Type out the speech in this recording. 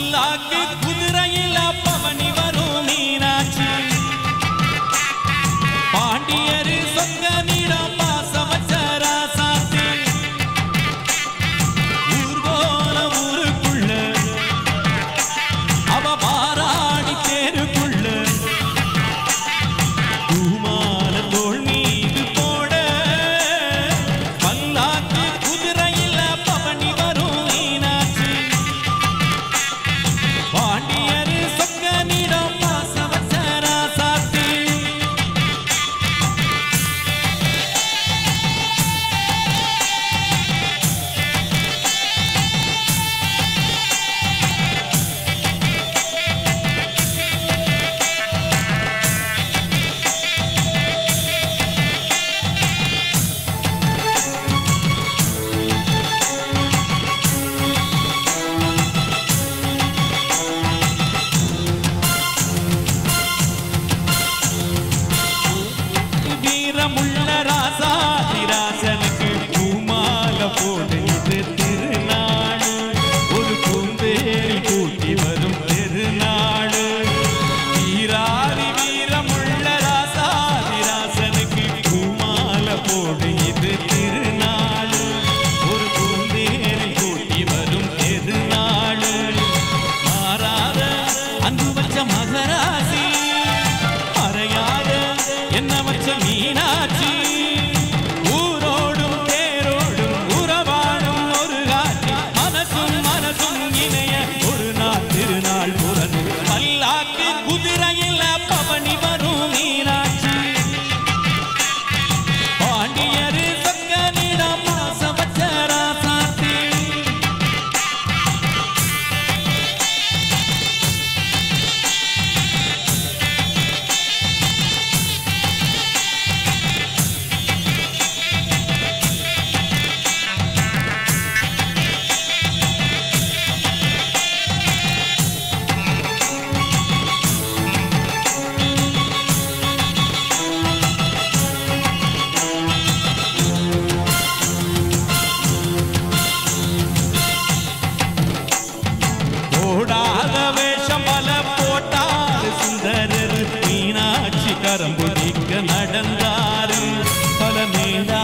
अल्लाह के खुद Nina.